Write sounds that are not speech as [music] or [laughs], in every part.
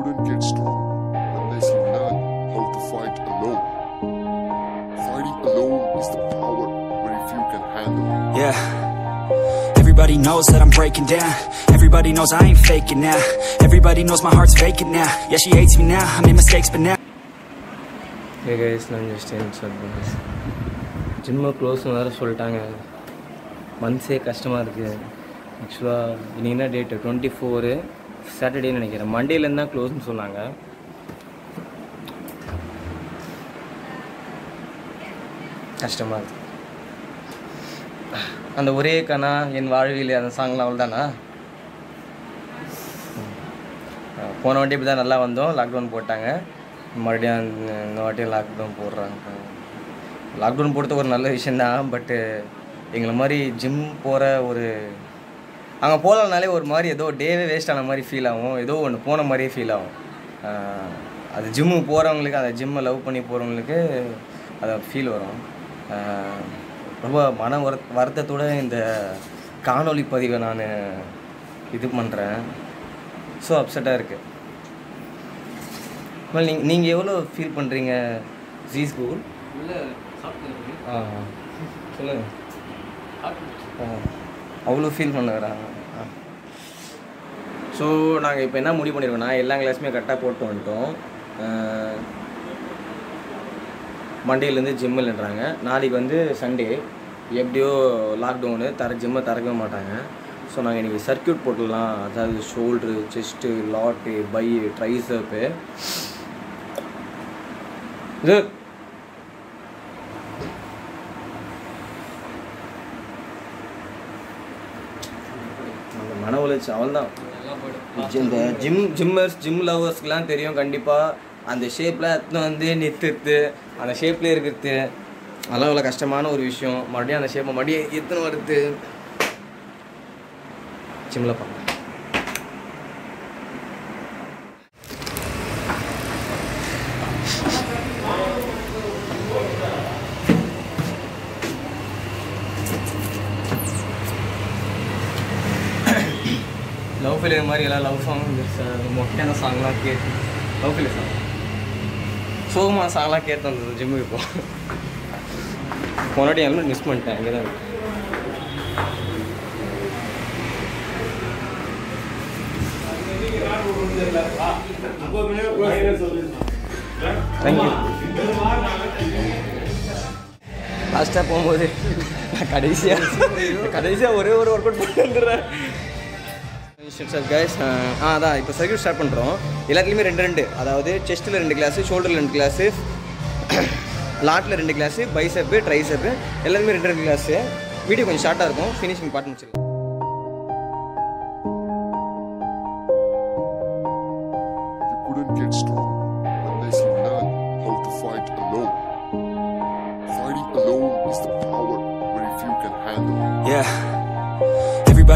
couldn't get strong unless you learn how to fight alone. Fighting alone is the power very few can handle. Yeah. Everybody knows that I'm breaking down. Everybody knows I ain't faking now. Everybody knows my heart's vacant now. Yeah, she hates me now. I made mistakes, but now. Hey guys நான் Justin சொல்கிறேன் gym க்ளோஸ்னு வேறு சொல்லிட்டாங்க மந்த்ஸே கஷ்டமாக இருக்குது ஆக்சுவலாக இன்னைக்கு என்ன டேட்டு டுவெண்ட்டி ஃபோரு சாட்டர்டேன்னு நினைக்கிறேன். மண்டேலேருந்து தான் க்ளோஸ்னு சொன்னாங்க. கஷ்டமாக இருக்கு. அந்த ஒரே கணா என் வாழ்வில் அந்த சாங்லாம் அவள் தானா போன வாட்டி இப்படி தான் நல்லா வந்தோம். லாக்டவுன் போட்டாங்க. மறுபடியும் இந்த வாட்டி லாக்டவுன் போடுறாங்க. லாக்டவுன் போடுறது ஒரு நல்ல விஷயந்தான் பட்டு எங்களை மாதிரி ஜிம் போகிற ஒரு அங்கே போகலனாலே ஒரு மாதிரி ஏதோ டேவே வேஸ்ட் ஆன மாதிரி ஃபீல் ஆகும். ஏதோ ஒன்று போன மாதிரியே ஃபீல் ஆகும். அது ஜிம்முக்கு போகிறவங்களுக்கு அந்த ஜிம்மை லவ் பண்ணி போகிறவங்களுக்கு அது ஃபீல் வரும். ரொம்ப மன வரு வருத்தத்தோட இந்த காணொளி பதிவை நான் இது பண்ணுறேன் ஸோ அப்செட்டாக இருக்குது மேல் நீங்கள் நீங்கள் எவ்வளோ ஃபீல் பண்ணுறீங்க ஜி ஸ்கூல் ஆ சொல்லுங்கள் அவ்வளோ ஃபீல் பண்ணுறாங்க ஸோ நாங்கள் இப்போ என்ன முடிவு பண்ணியிருக்கோம்னா எல்லா கிளாஸுமே கரெக்டாக போட்டு வந்துட்டோம். மண்டேலேருந்து ஜிம் இல்லைன்றாங்க. நாளைக்கு வந்து சண்டே எப்படியோ லாக்டவுனு தர ஜிம்மை திறக்கவே மாட்டாங்க. ஸோ நாங்கள் இன்றைக்கி சர்க்கியூட் போட்டுடலாம். அதாவது shoulder chest lat bi tricep இது. மன உளைச்சி அவள் தான் இந்த ஜிம் ஜிம்மர்ஸ் ஜிம் லவர்ஸ்க்குலாம் தெரியும் கண்டிப்பாக அந்த ஷேப்பில் எத்தனை வந்து நிறுத்துறது அந்த ஷேப்பில் இருக்கிறது. அதெல்லாம் அவ்வளோ கஷ்டமான ஒரு விஷயம். மறுபடியும் அந்த ஷேப்பை மறுபடியும் எத்தனை வருது? ஜிம்மில் பார்க்கலாம் லவ் ஃபெயிலியர் மாதிரி எல்லாம் லவ் சாங் மொக்கையான சாங்லாம் கேட்டு லவ் ஃபெயிலியர் சாங் சோகமான சாங்லாம் கேட்டு வந்தது ஜிம்முக்கு இப்போ முன்னாடி ஹெல்மெட் மிஸ் பண்ணிட்டேன் இங்கே தான் இருக்கு. தேங்க்யூ லாஸ்ட்டாக போகும்போது நான் கடைசியாக கடைசியாக ஒரே ஒரு ஒர்க் அவுட் பண்ணிட்டு வந்துடுறேன். கைஸ் uh, ஆ அதான் இப்போ சர்க்கியூட் ஸ்டார்ட் பண்ணுறோம் எல்லாத்துலேயுமே ரெண்டு ரெண்டு. அதாவது செஸ்ட்டில் ரெண்டு கிளாஸு ஷோல்டரில் ரெண்டு கிளாஸு லாட்டில் ரெண்டு கிளாஸு பைசப்பு ட்ரைசப்பு எல்லாத்துலேயுமே ரெண்டு ரெண்டு கிளாஸு வீடியோ கொஞ்சம் ஷார்ட்டாக இருக்கும். ஃபினிஷிங் பார்ட் முடிச்சிடலாம். Couldn't get strong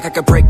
like I could break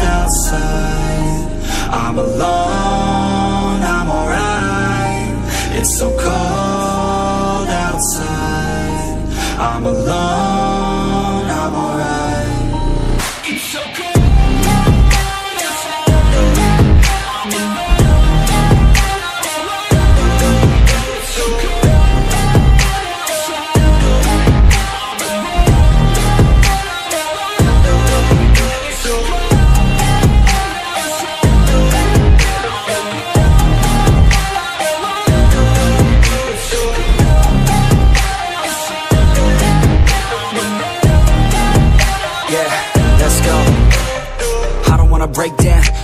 outside. I'm alone,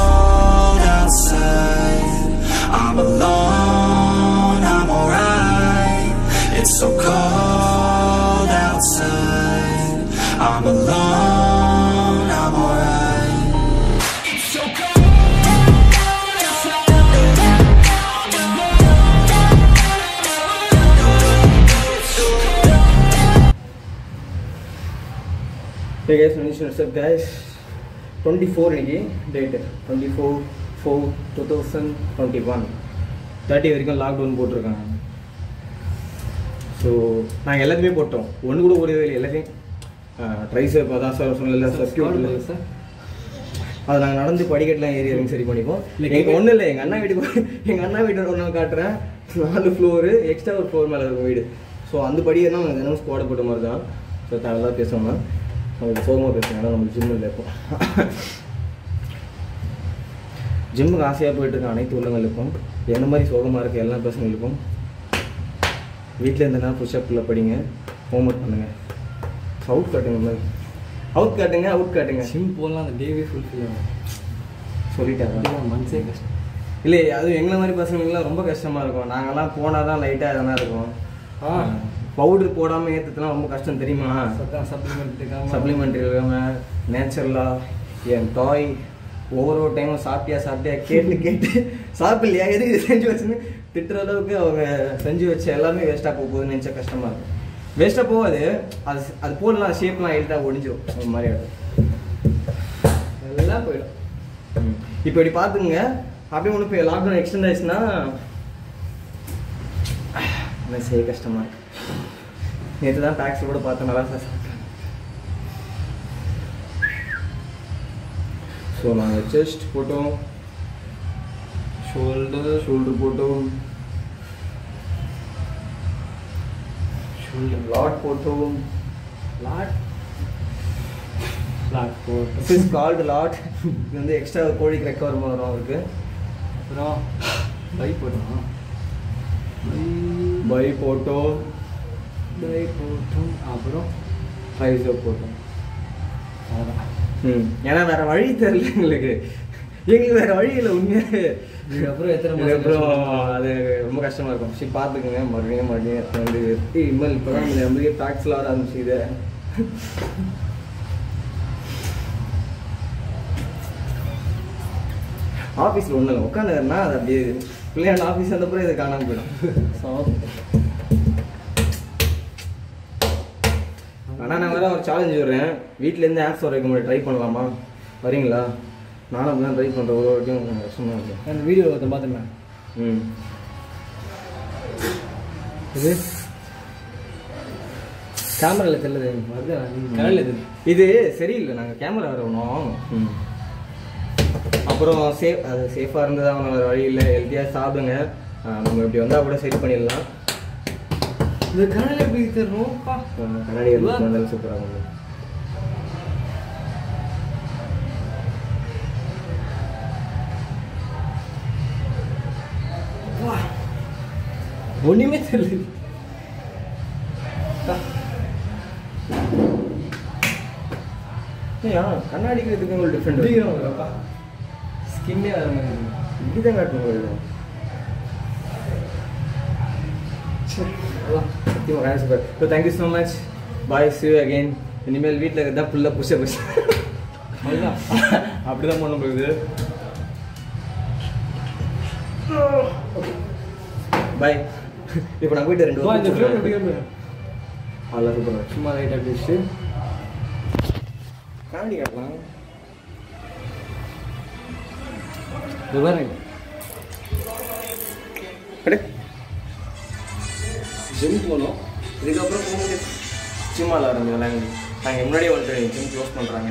cold outside I'm alone, I'm alright. It's so cold outside. I'm alone Hey guys, what's up guys? Twenty four இன்னைக்கு date twenty four four two thousand twenty one thirty வரைக்கும் lockdown போட்டிருக்காங்க. So நாங்கள் எல்லாத்தையுமே போட்டோம். ஒன்று கூட ஓடவே இல்லை. எல்லாத்தையும் ட்ரைஸ் அதான் சார் சொன்னல சர்க்கியூட் இல்லை சார். அதை நாங்கள் நடந்து படிக்கட்டுலாம் ஏறி இறங்கி சரி பண்ணிப்போம். எங்கள் ஒன்றும் இல்லை. எங்கள் அண்ணா வீட்டுக்கு எங்கள் அண்ணா வீட்டோட ஒன்று காட்டுறேன். நாலு ஃப்ளோரு எக்ஸ்ட்ரா ஒரு ஃப்ளோர் மேலே இருக்கும் வீடு. ஸோ அந்த படியே தான் நாங்கள் தினமும் ஸ்குவாட் போட்ட மாதிரி தான். ஸோ தேவையில்லாம் பேசுவோம்னா நமக்கு சோகமாக ஆனால் நம்ம ஜிம்மில் இல்லை இப்போ ஜிம்முக்கு ஆசையாக போயிட்டு இருக்க அனைத்து உள்ளங்களுக்கும் என்ன மாதிரி சோகமாக இருக்க எல்லா பசங்களுக்கும் வீட்டில் இருந்தனா புஷ்அப்பில் படிங்க ஹோம்ஒர்க் பண்ணுங்கள் அவுட் காட்டுங்க மாதிரி. அவுட் காட்டுங்க அவுட் காட்டுங்க ஜிம் போகலாம் அந்த டேவே ஃபுல்ஃபில் ஆகும். சொல்லிட்டாங்க மனசே கஷ்டம். இல்லை அது எங்களை மாதிரி பசங்களுக்குலாம் ரொம்ப கஷ்டமாக இருக்கும். நாங்கெல்லாம் போனால் தான் லைட்டாக எதனா இருக்கும். ஆ. பவுடர் போடாமல் ஏற்றுறதுலாம் ரொம்ப கஷ்டம் தெரியுமா? சப்ளிமெண்ட் சப்ளிமெண்ட்ரி இல்லாமல் நேச்சுரலாக என் தாய் ஒவ்வொரு டைமும் சாப்பிட்டியா சாப்பிட்டியா கேட்டு கேட்டு சாப்பிடலையா? எதுக்கு செஞ்சு வச்சுன்னு திட்டுற அளவுக்கு அவங்க செஞ்சு வச்ச எல்லாமே வேஸ்ட்டாக போக போகுதுன்னு நினச்சா கஷ்டமாக இருக்கும். வேஸ்ட்டாக போகாது. அது அது போடலாம். ஷேப்லாம் எழுத்தாக ஒடிஞ்சிரும். அந்த மாதிரி ஆகிடும் எல்லாம் போயிடும். இப்போ இப்படி பார்த்துங்க அப்படியே ஒன்று இப்போ லாக்டவுன் எக்ஸ்டெண்ட் ஆயிடுச்சுன்னா செய்ய கஷ்டமாக இருக்கு? நேற்று தான் டாக்ஸி கூட பார்த்தேன் நல்லா சார். ஸோ நாங்கள் செஸ்ட் போட்டோம். ஷோல்டர் ஷோல்டர் போட்டோம். ஷோல்டர் லாட் போட்டோம். லாட் லாட் போட்டு திஸ் இஸ் கால்டு லாட் இது வந்து எக்ஸ்ட்ரா கோழிக்கு ரெக்க வருமா வரும் அவருக்கு. அப்புறம் பை போட்டோம். பை போட்டோம். பை போட்டோம் அப்புறம் ரைஸோ போட்டோம் ம் ஏன்னா வேற வழி தெரியல எங்களுக்கு. எங்களுக்கு வேற வழி இல்லை உண்மையாக இதுக்கப்புறம் எத்தனை கஷ்டப்பட்டு- அது ரொம்ப கஷ்டமா இருக்கும். சரி பார்த்துக்குங்க. மறுபடியும் மறுபடியும் எத்தனை வந்து ஏய், இனிமேல் இப்போ தான் நம்மளுக்கே டாக்ஸ்லாம் வர ஆரம்பிச்சுது. ஆஃபீஸில் ஒன்றும் இல்லை உட்காந்துருந்தா அது அப்படியே பிள்ளையாண்ட ஆஃபீஸ் வந்த பிறகு இது காணாமல் போயிடும். வேற ஒரு சேலஞ்ச் விடுறேன். வீட்டிலேருந்து ஆப்ஸ் வர வைக்க முடியும் ட்ரை பண்ணலாமா? வரீங்களா? நானும் அப்படி தான் ட்ரை பண்ணுறேன் ஒரு வாட்டியும் கொஞ்சம் கஷ்டமாக இருக்கும் அந்த வீடியோ ஒருத்தன் பார்த்துருந்தேன். ம். இது? கேமராவில் தெரியல வருது? இது சரியில்லை. நாங்கள் கேமரா வரணும் ம். அப்புறம் சேஃப் அது சேஃபாக இருந்தது? வேறு வழி இல்லை. ஹெல்த்தியாக சாப்பிடுங்க. நம்ம இப்படி வந்தால் கூட சரி பண்ணிடலாம். இந்த கடையில் எப்படி தரணும்ப்பா கண்ணாடி எடுத்து வந்தாலும் சூப்பராக இருக்கும். ஒன்றுமே தெரியல. ஏன் கண்ணாடிக்கு இதுக்கு உங்களுக்கு டிஃப்ரெண்ட் ஸ்கின்னே வர மாதிரி. இப்படி தான் காட்டணும் சத்தியமாக காசு super so thank you so much bye see again இனிமேல் வீட்டில் இருந்தால் ஃபுல்லாக புஷ புஷ் அப்படி தான் [laughs] பண்ண போகுது. பாய் இப்போ நான் போயிட்டு ரெண்டு? அதெல்லாம் சூப்பர் சும்மா லைட்டாக பிடிச்சிட்டு காமெடி காட்டலாம் பாருங்க. அடே. ஜிம் போனோம். இதுக்கப்புறம் போகும்போது ஜிம் ஆட விளையாண்டு நாங்கள் முன்னாடியே வந்துட்டு ஜிம் க்ளோஸ் பண்ணுறாங்க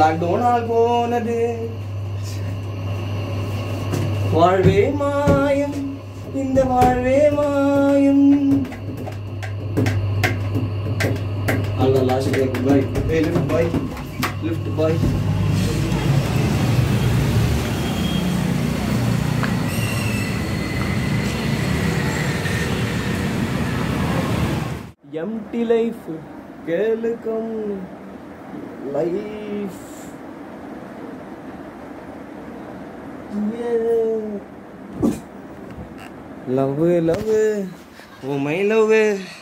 லாக்டவுனால் போனது. வாழ்வே மாயம் இந்த வாழ்வே மாயம். அல்ல லாஸ்ட் பாய் ஏய் lift bye lift bye empty life கேளுக்கும். life. Yeah. Love love oh my love